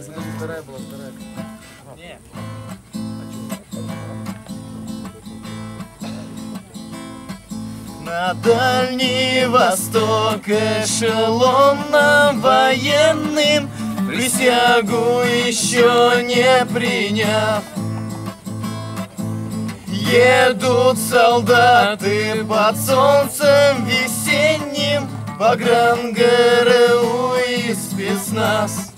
Вторая была, вторая. На Дальний Восток эшелоном военным Присягу еще не приняв Едут солдаты под солнцем весенним Погран ГРУ и спецназ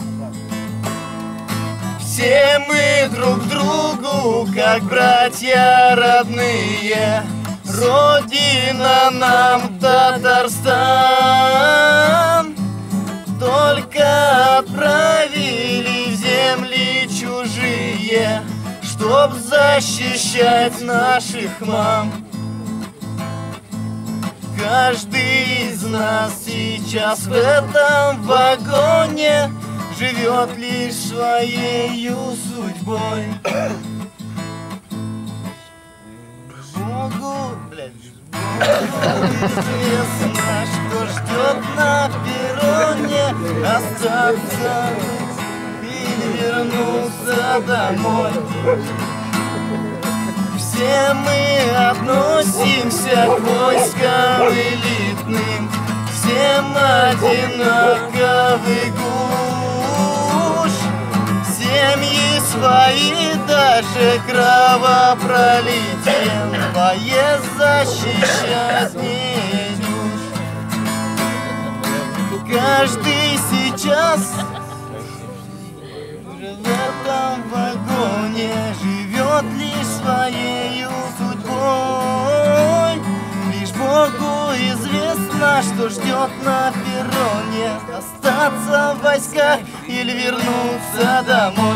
Все мы друг другу, как братья родные. Родина нам Татарстан. Только отправили земли чужие Чтоб защищать наших мам. Каждый из нас сейчас в этом вагоне Живет лишь своей судьбой. Богу, блядь, Богу известно, что ждет на перроне Остаться или вернуться домой. Все мы относимся к войскам элитным Всем одинаковый гуш свои даже кровопролитием Поезд защищать не идешь Каждый сейчас в этом вагоне Живет лишь своей судьбой. Лишь Богу известно, что ждет на перроне. Остаться в войсках или вернуться домой